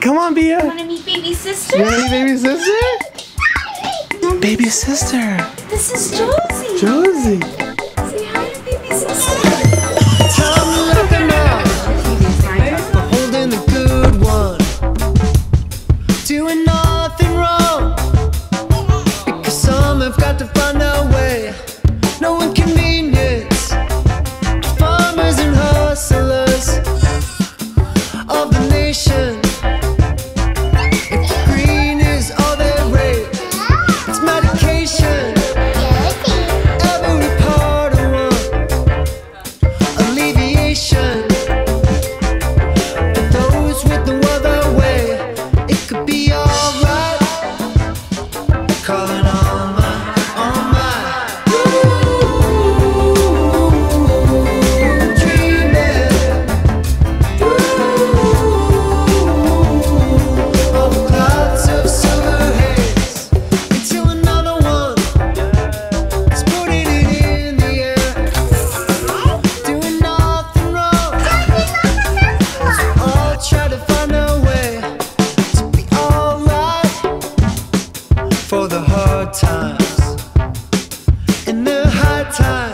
Come on, Bea. You want to meet baby sister? You want to meet baby sister? baby sister. This is Josie. Josie. Doing time.